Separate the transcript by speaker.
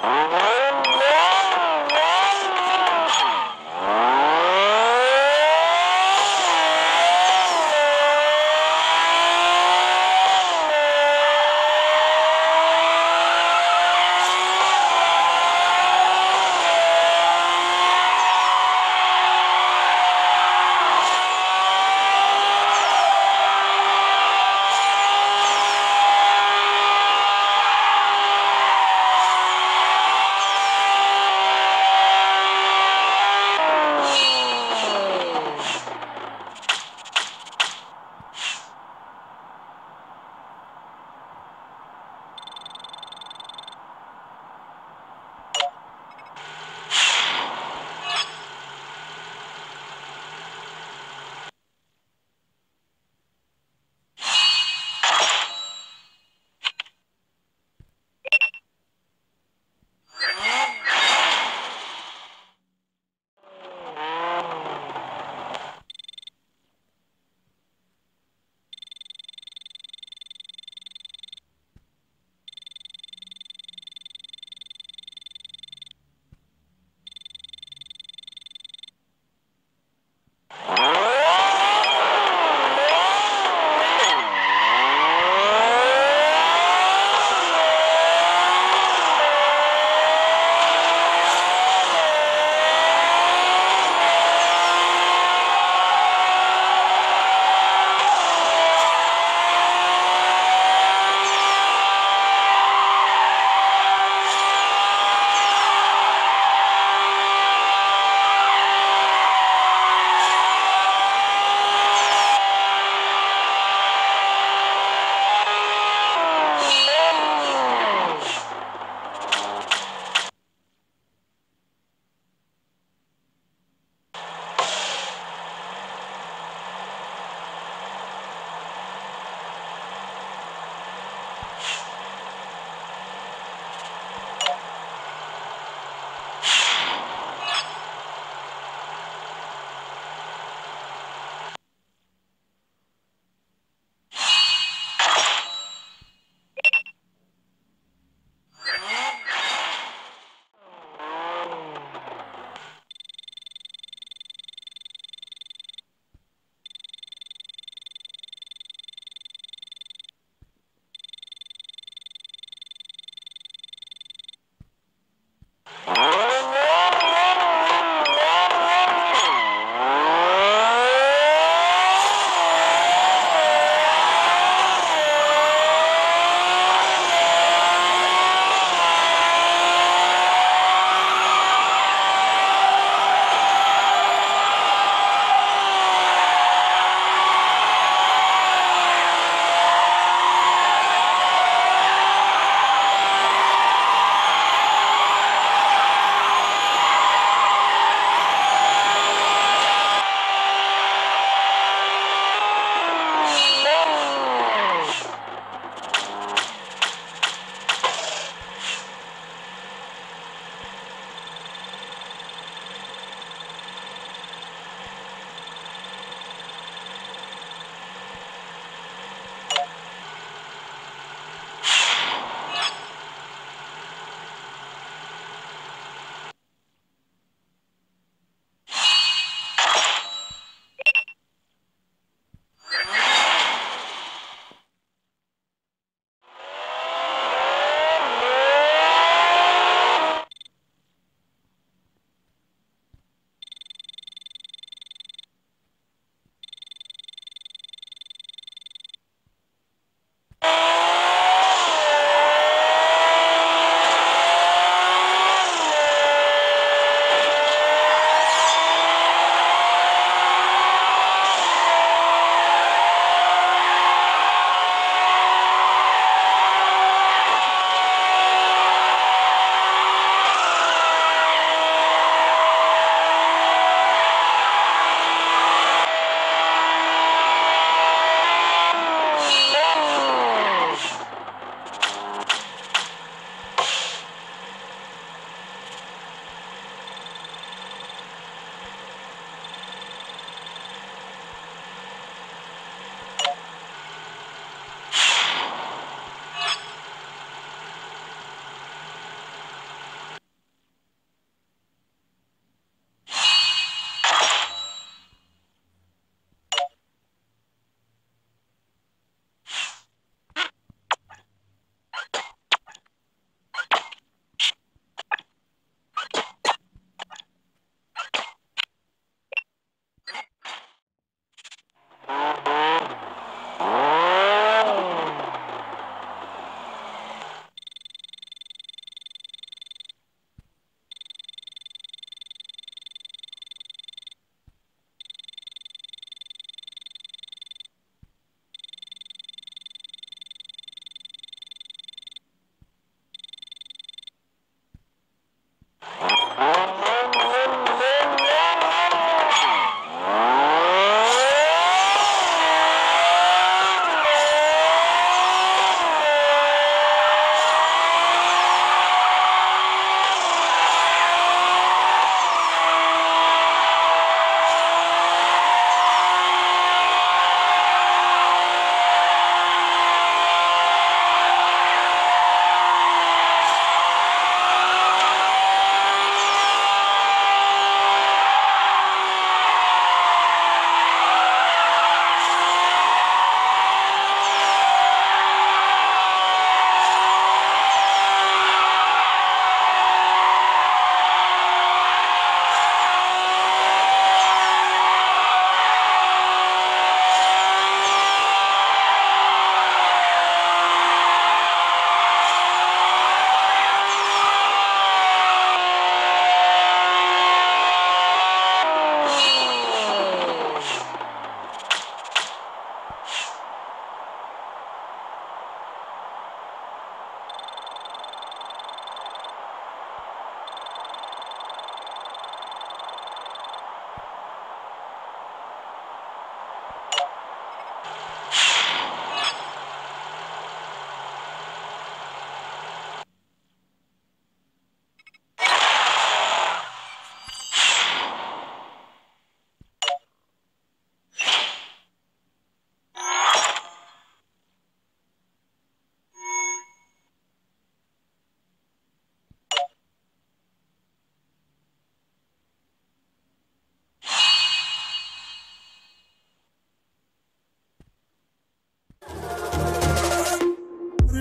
Speaker 1: All right.